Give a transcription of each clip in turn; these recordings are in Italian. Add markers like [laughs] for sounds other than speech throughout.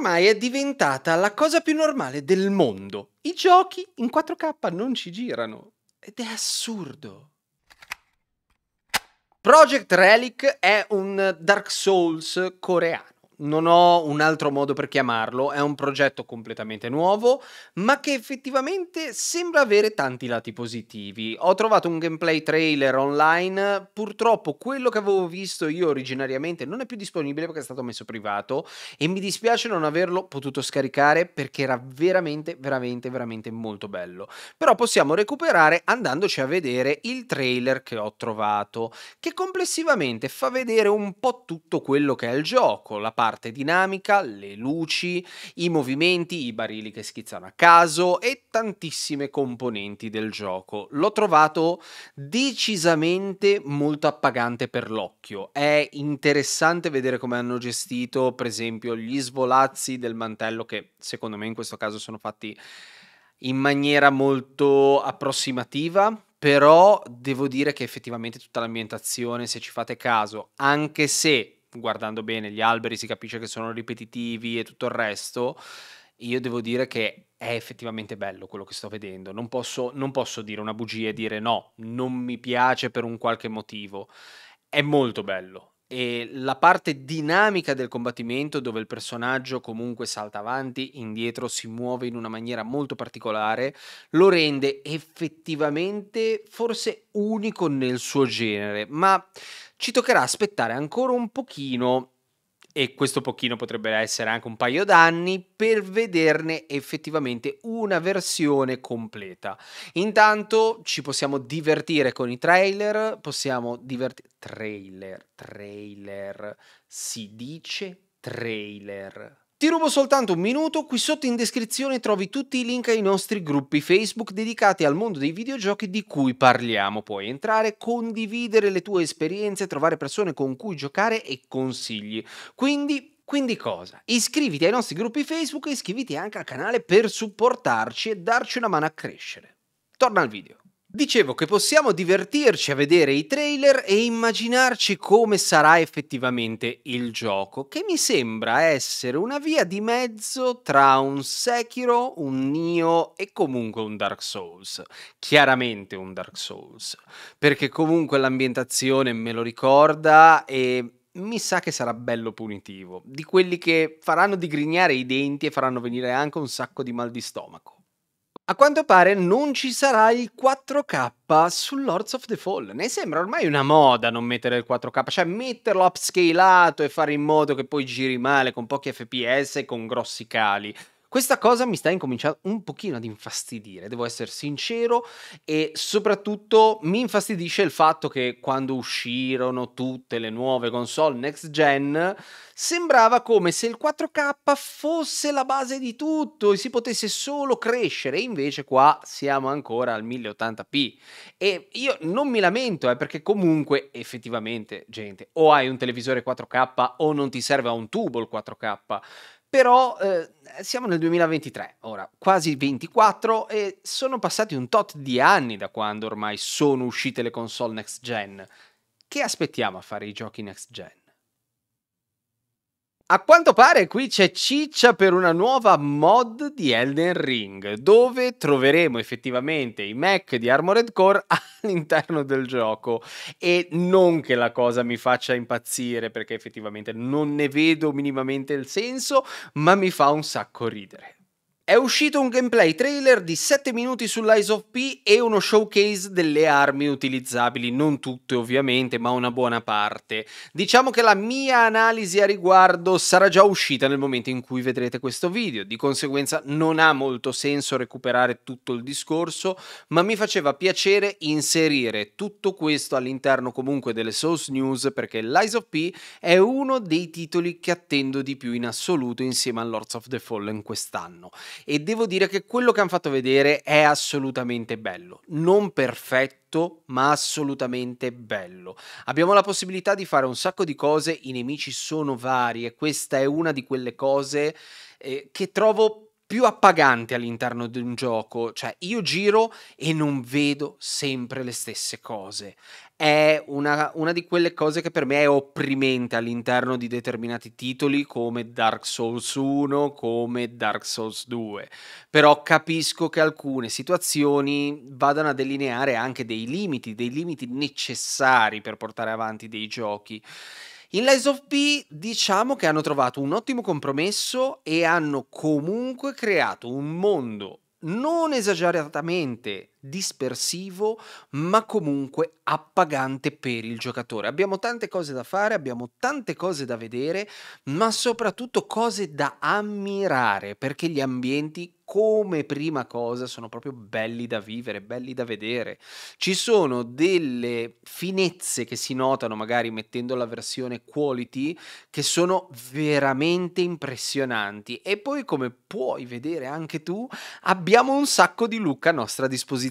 ormai è diventata la cosa più normale del mondo. I giochi in 4K non ci girano. Ed è assurdo. Project Relic è un Dark Souls coreano non ho un altro modo per chiamarlo, è un progetto completamente nuovo, ma che effettivamente sembra avere tanti lati positivi. Ho trovato un gameplay trailer online, purtroppo quello che avevo visto io originariamente non è più disponibile perché è stato messo privato e mi dispiace non averlo potuto scaricare perché era veramente, veramente, veramente molto bello. Però possiamo recuperare andandoci a vedere il trailer che ho trovato, che complessivamente fa vedere un po' tutto quello che è il gioco, la parte parte dinamica, le luci, i movimenti, i barili che schizzano a caso e tantissime componenti del gioco. L'ho trovato decisamente molto appagante per l'occhio. È interessante vedere come hanno gestito, per esempio, gli svolazzi del mantello che secondo me in questo caso sono fatti in maniera molto approssimativa, però devo dire che effettivamente tutta l'ambientazione, se ci fate caso, anche se guardando bene gli alberi si capisce che sono ripetitivi e tutto il resto, io devo dire che è effettivamente bello quello che sto vedendo. Non posso, non posso dire una bugia e dire no, non mi piace per un qualche motivo. È molto bello. E la parte dinamica del combattimento, dove il personaggio comunque salta avanti, indietro, si muove in una maniera molto particolare, lo rende effettivamente forse unico nel suo genere. Ma ci toccherà aspettare ancora un pochino e questo pochino potrebbe essere anche un paio d'anni per vederne effettivamente una versione completa. Intanto ci possiamo divertire con i trailer, possiamo divertire trailer, trailer, si dice trailer. Ti rubo soltanto un minuto, qui sotto in descrizione trovi tutti i link ai nostri gruppi Facebook dedicati al mondo dei videogiochi di cui parliamo. Puoi entrare, condividere le tue esperienze, trovare persone con cui giocare e consigli. Quindi quindi cosa? Iscriviti ai nostri gruppi Facebook e iscriviti anche al canale per supportarci e darci una mano a crescere. Torna al video. Dicevo che possiamo divertirci a vedere i trailer e immaginarci come sarà effettivamente il gioco, che mi sembra essere una via di mezzo tra un Sekiro, un Nioh e comunque un Dark Souls. Chiaramente un Dark Souls, perché comunque l'ambientazione me lo ricorda e mi sa che sarà bello punitivo, di quelli che faranno digrignare i denti e faranno venire anche un sacco di mal di stomaco. A quanto pare non ci sarà il 4K su Lords of the Fallen. Ne sembra ormai una moda non mettere il 4K, cioè metterlo upscalato e fare in modo che poi giri male con pochi FPS e con grossi cali. Questa cosa mi sta incominciando un pochino ad infastidire, devo essere sincero, e soprattutto mi infastidisce il fatto che quando uscirono tutte le nuove console next gen, sembrava come se il 4K fosse la base di tutto e si potesse solo crescere, invece qua siamo ancora al 1080p. E io non mi lamento, eh, perché comunque effettivamente, gente, o hai un televisore 4K o non ti serve a un tubo il 4K però eh, siamo nel 2023, ora quasi 24 e sono passati un tot di anni da quando ormai sono uscite le console next gen. Che aspettiamo a fare i giochi next gen? A quanto pare qui c'è ciccia per una nuova mod di Elden Ring, dove troveremo effettivamente i mech di Armored Core [laughs] all'interno del gioco. E non che la cosa mi faccia impazzire, perché effettivamente non ne vedo minimamente il senso, ma mi fa un sacco ridere. È uscito un gameplay trailer di 7 minuti sull'Eyes of P e uno showcase delle armi utilizzabili, non tutte ovviamente, ma una buona parte. Diciamo che la mia analisi a riguardo sarà già uscita nel momento in cui vedrete questo video, di conseguenza non ha molto senso recuperare tutto il discorso, ma mi faceva piacere inserire tutto questo all'interno comunque delle Source News perché l'Eyes of P è uno dei titoli che attendo di più in assoluto insieme a Lords of the Fallen quest'anno e devo dire che quello che hanno fatto vedere è assolutamente bello, non perfetto, ma assolutamente bello. Abbiamo la possibilità di fare un sacco di cose, i nemici sono vari e questa è una di quelle cose eh, che trovo più appagante all'interno di un gioco, cioè io giro e non vedo sempre le stesse cose. è una, una di quelle cose che per me è opprimente all'interno di determinati titoli come Dark Souls 1, come Dark Souls 2. Però capisco che alcune situazioni vadano a delineare anche dei limiti, dei limiti necessari per portare avanti dei giochi. In Lies of P diciamo che hanno trovato un ottimo compromesso e hanno comunque creato un mondo non esageratamente dispersivo, ma comunque appagante per il giocatore. Abbiamo tante cose da fare, abbiamo tante cose da vedere, ma soprattutto cose da ammirare, perché gli ambienti come prima cosa sono proprio belli da vivere, belli da vedere. Ci sono delle finezze che si notano magari mettendo la versione quality che sono veramente impressionanti e poi come puoi vedere anche tu abbiamo un sacco di look a nostra disposizione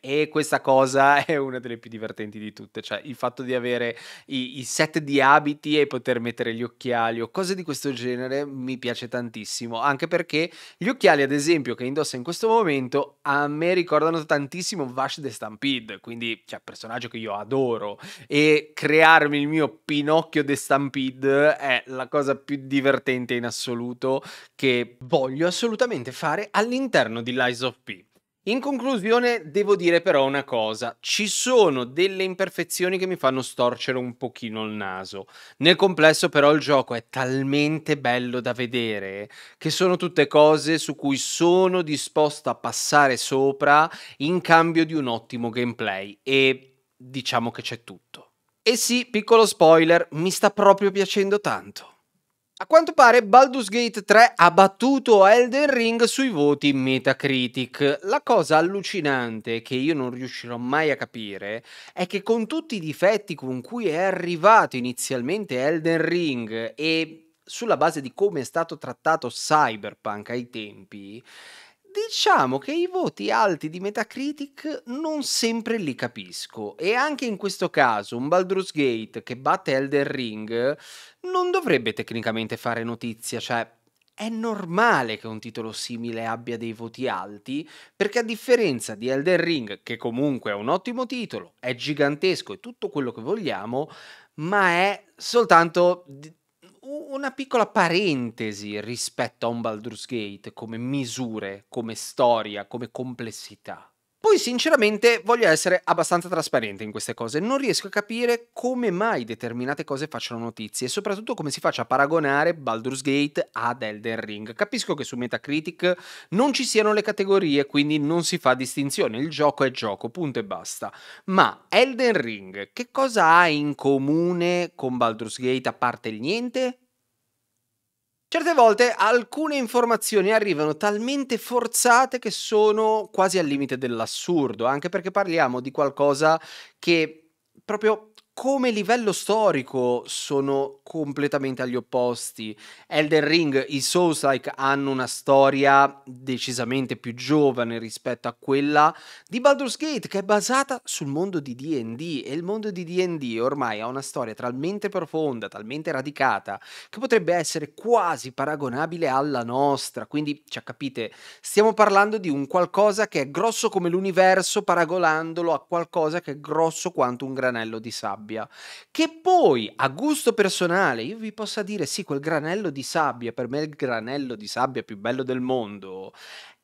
e questa cosa [laughs] è una delle più divertenti di tutte, cioè il fatto di avere i, i set di abiti e poter mettere gli occhiali o cose di questo genere mi piace tantissimo, anche perché gli occhiali ad esempio che indossa in questo momento a me ricordano tantissimo Vash the Stampede, quindi cioè personaggio che io adoro e crearmi il mio Pinocchio the Stampede è la cosa più divertente in assoluto che voglio assolutamente fare all'interno di Lies of P. In conclusione devo dire però una cosa, ci sono delle imperfezioni che mi fanno storcere un pochino il naso. Nel complesso però il gioco è talmente bello da vedere che sono tutte cose su cui sono disposto a passare sopra in cambio di un ottimo gameplay e diciamo che c'è tutto. E sì, piccolo spoiler, mi sta proprio piacendo tanto. A quanto pare Baldur's Gate 3 ha battuto Elden Ring sui voti Metacritic. La cosa allucinante che io non riuscirò mai a capire è che con tutti i difetti con cui è arrivato inizialmente Elden Ring e sulla base di come è stato trattato Cyberpunk ai tempi, diciamo che i voti alti di Metacritic non sempre li capisco e anche in questo caso un Baldur's Gate che batte Elden Ring non dovrebbe tecnicamente fare notizia, cioè è normale che un titolo simile abbia dei voti alti, perché a differenza di Elden Ring, che comunque è un ottimo titolo, è gigantesco e tutto quello che vogliamo, ma è soltanto una piccola parentesi rispetto a un Baldur's Gate come misure, come storia, come complessità. Poi sinceramente voglio essere abbastanza trasparente in queste cose, non riesco a capire come mai determinate cose facciano notizie e soprattutto come si faccia a paragonare Baldur's Gate ad Elden Ring. Capisco che su Metacritic non ci siano le categorie, quindi non si fa distinzione, il gioco è gioco, punto e basta. Ma Elden Ring che cosa ha in comune con Baldur's Gate a parte il niente? Certe volte alcune informazioni arrivano talmente forzate che sono quasi al limite dell'assurdo, anche perché parliamo di qualcosa che proprio come livello storico sono completamente agli opposti. Elden Ring, i Souls-like hanno una storia decisamente più giovane rispetto a quella di Baldur's Gate, che è basata sul mondo di D&D e il mondo di D&D ormai ha una storia talmente profonda, talmente radicata, che potrebbe essere quasi paragonabile alla nostra. Quindi, cioè, capite, stiamo parlando di un qualcosa che è grosso come l'universo paragonandolo a qualcosa che è grosso quanto un granello di sabbia sabbia, che poi a gusto personale io vi possa dire sì, quel granello di sabbia, per me è il granello di sabbia più bello del mondo,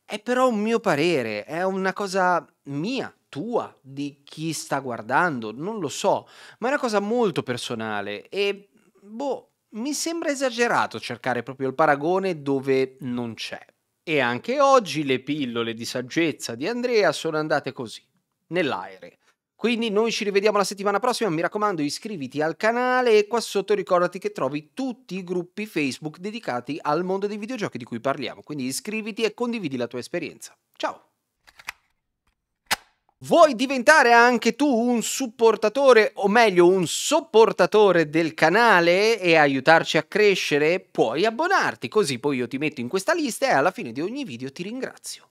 è però un mio parere, è una cosa mia, tua, di chi sta guardando, non lo so, ma è una cosa molto personale e boh, mi sembra esagerato cercare proprio il paragone dove non c'è. E anche oggi le pillole di saggezza di Andrea sono andate così, nell'aere. Quindi noi ci rivediamo la settimana prossima, mi raccomando iscriviti al canale e qua sotto ricordati che trovi tutti i gruppi Facebook dedicati al mondo dei videogiochi di cui parliamo, quindi iscriviti e condividi la tua esperienza. Ciao! Vuoi diventare anche tu un supportatore o meglio un sopportatore del canale e aiutarci a crescere? Puoi abbonarti così poi io ti metto in questa lista e alla fine di ogni video ti ringrazio.